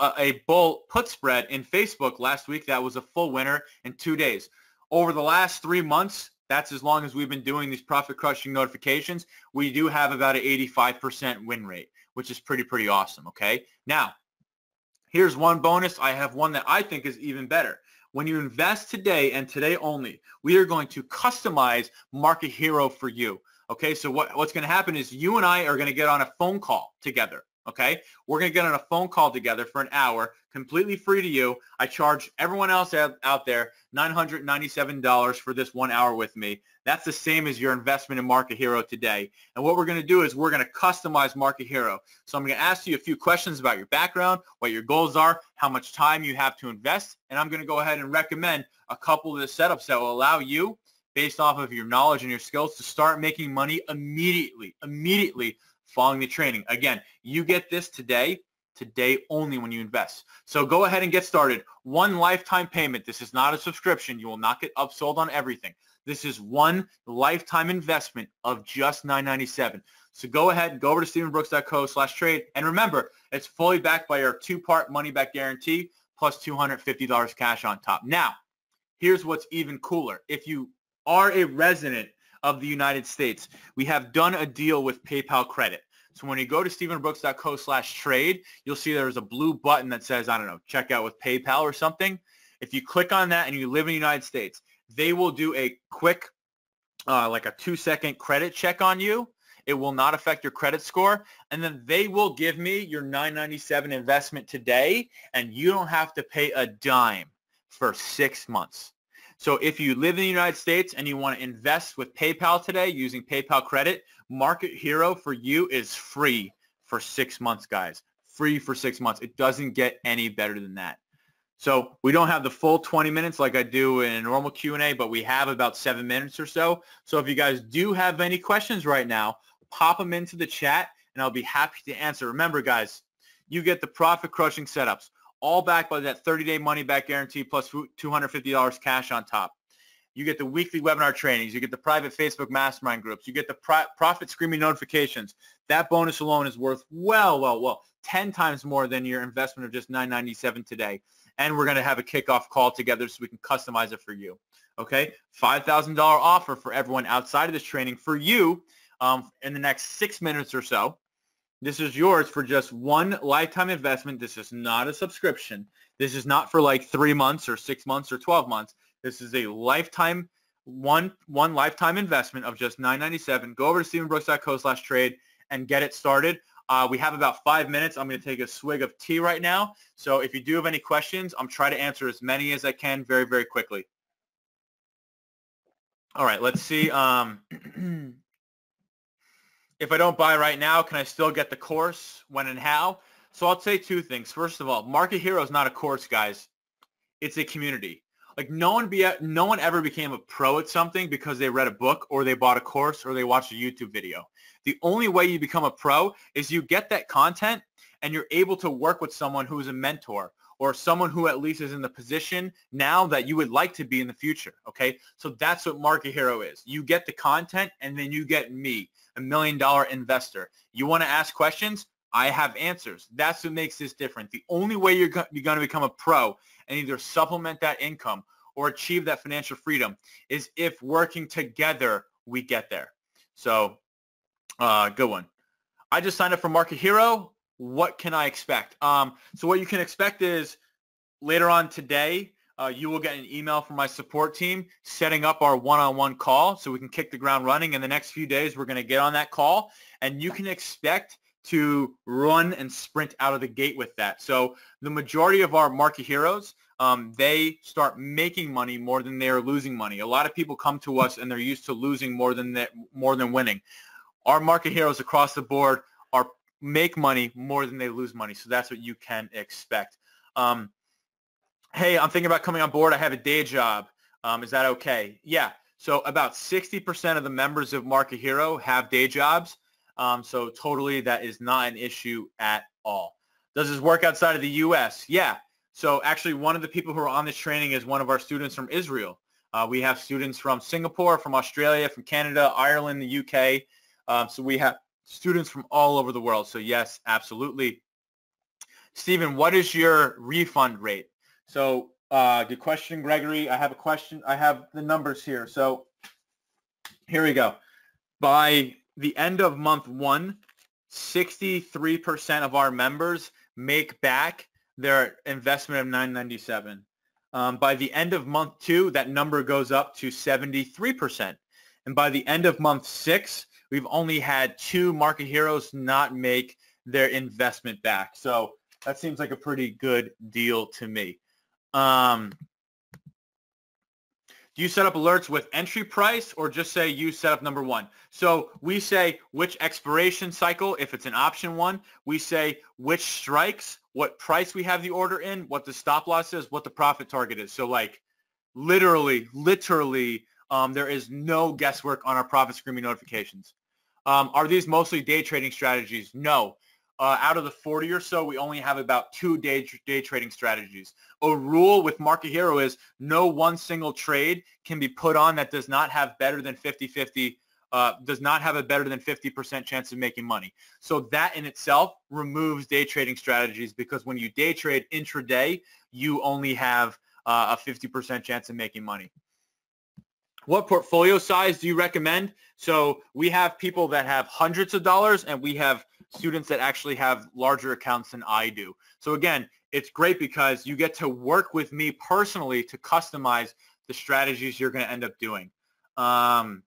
uh, a bull put spread in Facebook last week that was a full winner in two days. Over the last three months, that's as long as we've been doing these profit crushing notifications, we do have about an 85% win rate, which is pretty, pretty awesome. Okay. Now, Here's one bonus. I have one that I think is even better. When you invest today and today only, we are going to customize Market Hero for you. Okay, so what, what's going to happen is you and I are going to get on a phone call together. Okay, we're going to get on a phone call together for an hour, completely free to you. I charge everyone else out, out there $997 for this one hour with me. That's the same as your investment in Market Hero today. And what we're going to do is we're going to customize Market Hero. So I'm going to ask you a few questions about your background, what your goals are, how much time you have to invest, and I'm going to go ahead and recommend a couple of the setups that will allow you, based off of your knowledge and your skills, to start making money immediately, immediately following the training. Again, you get this today, today only when you invest. So go ahead and get started. One lifetime payment. This is not a subscription. You will not get upsold on everything. This is one lifetime investment of just 997. So go ahead and go over to stephenbrooks.co slash trade. And remember, it's fully backed by our two-part money-back guarantee plus $250 cash on top. Now, here's what's even cooler. If you are a resident of the United States, we have done a deal with PayPal Credit. So when you go to stephenbrooks.co slash trade, you'll see there's a blue button that says, I don't know, check out with PayPal or something. If you click on that and you live in the United States, they will do a quick, uh, like a two second credit check on you. It will not affect your credit score. And then they will give me your 997 investment today and you don't have to pay a dime for six months. So if you live in the United States and you want to invest with PayPal today using PayPal credit, Market Hero for you is free for six months, guys. Free for six months. It doesn't get any better than that. So we don't have the full 20 minutes like I do in a normal Q&A, but we have about seven minutes or so. So if you guys do have any questions right now, pop them into the chat and I'll be happy to answer. Remember, guys, you get the profit crushing setups all backed by that 30-day money-back guarantee plus $250 cash on top. You get the weekly webinar trainings. You get the private Facebook mastermind groups. You get the pro- profit screaming notifications. That bonus alone is worth well, well, well, 10 times more than your investment of just 997 today. And we're going to have a kickoff call together so we can customize it for you. Okay, $5,000 offer for everyone outside of this training for you um, in the next six minutes or so. This is yours for just one lifetime investment. This is not a subscription. This is not for like three months or six months or 12 months. This is a lifetime, one one lifetime investment of just 997. Go over to stephenbrooks.co slash trade and get it started. Uh, we have about five minutes. I'm going to take a swig of tea right now. So if you do have any questions, I'm trying to answer as many as I can very, very quickly. All right, let's see. Um, if I don't buy right now, can I still get the course? When and how? So I'll say two things. First of all, Market Hero is not a course, guys. It's a community. Like no one be no one ever became a pro at something because they read a book or they bought a course or they watched a YouTube video. The only way you become a pro is you get that content and you're able to work with someone who is a mentor or someone who at least is in the position now that you would like to be in the future. Okay. So that's what Market Hero is. You get the content and then you get me, a million dollar investor. You want to ask questions? I have answers. That's what makes this different. The only way you're, go- you're going to become a pro and either supplement that income or achieve that financial freedom is if working together we get there. So uh, good one. I just signed up for Market Hero. What can I expect? Um, so what you can expect is later on today, uh, you will get an email from my support team setting up our one-on-one call so we can kick the ground running. In the next few days, we're going to get on that call and you can expect to run and sprint out of the gate with that. So the majority of our market heroes, um, they start making money more than they are losing money. A lot of people come to us and they're used to losing more than that, more than winning. Our market heroes across the board are make money more than they lose money. So that's what you can expect. Um, hey, I'm thinking about coming on board. I have a day job. Um, is that okay? Yeah. So about 60% of the members of Market Hero have day jobs. Um, so totally that is not an issue at all. Does this work outside of the U.S.? Yeah. So actually one of the people who are on this training is one of our students from Israel. Uh, we have students from Singapore, from Australia, from Canada, Ireland, the UK. Um, so we have students from all over the world. So yes, absolutely. Steven, what is your refund rate? So uh, good question, Gregory. I have a question. I have the numbers here. So here we go. By the end of month one, 63% of our members make back their investment of 997. Um, by the end of month two, that number goes up to 73%. And by the end of month six, we've only had two market heroes not make their investment back. So that seems like a pretty good deal to me. Um, do you set up alerts with entry price or just say you set up number one? So we say which expiration cycle, if it's an option one, we say which strikes, what price we have the order in, what the stop loss is, what the profit target is. So like literally, literally, um, there is no guesswork on our profit screaming notifications. Um, are these mostly day trading strategies? No. Uh, out of the 40 or so, we only have about two day, day trading strategies. A rule with Market Hero is no one single trade can be put on that does not have better than 50-50, uh, does not have a better than 50% chance of making money. So that in itself removes day trading strategies because when you day trade intraday, you only have uh, a 50% chance of making money. What portfolio size do you recommend? So we have people that have hundreds of dollars and we have students that actually have larger accounts than I do. So again, it's great because you get to work with me personally to customize the strategies you're going to end up doing. Um,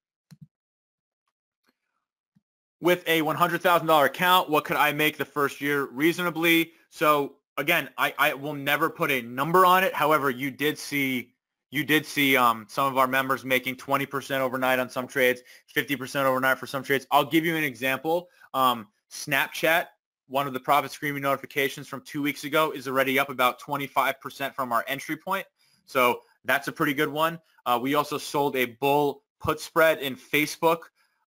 with a $100,000 account, what could I make the first year reasonably? So again, I, I will never put a number on it. However, you did see you did see um, some of our members making 20% overnight on some trades, 50% overnight for some trades. I'll give you an example. Um, Snapchat, one of the profit screaming notifications from two weeks ago is already up about 25% from our entry point. So that's a pretty good one. Uh, we also sold a bull put spread in Facebook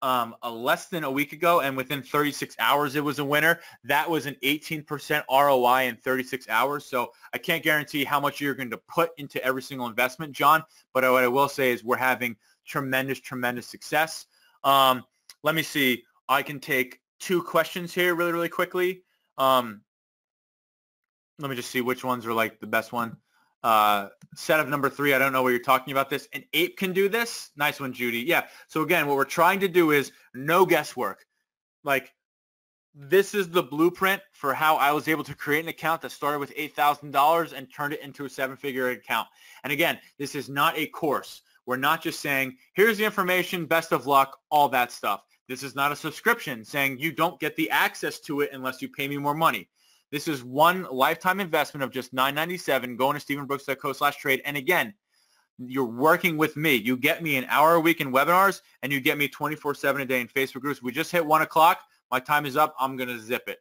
um, less than a week ago, and within 36 hours it was a winner. That was an 18% ROI in 36 hours. So I can't guarantee how much you're going to put into every single investment, John. But what I will say is we're having tremendous, tremendous success. Um, let me see. I can take two questions here really, really quickly. Um, let me just see which ones are like the best one. Uh, setup number three, I don't know what you're talking about this. An ape can do this. Nice one, Judy. Yeah. So again, what we're trying to do is no guesswork. Like this is the blueprint for how I was able to create an account that started with $8,000 and turned it into a seven-figure account. And again, this is not a course. We're not just saying, here's the information, best of luck, all that stuff. This is not a subscription saying you don't get the access to it unless you pay me more money. This is one lifetime investment of just $9.97. Going to stephenbrooks.co slash trade. And again, you're working with me. You get me an hour a week in webinars and you get me 24-7 a day in Facebook groups. We just hit 1 o'clock. My time is up. I'm going to zip it.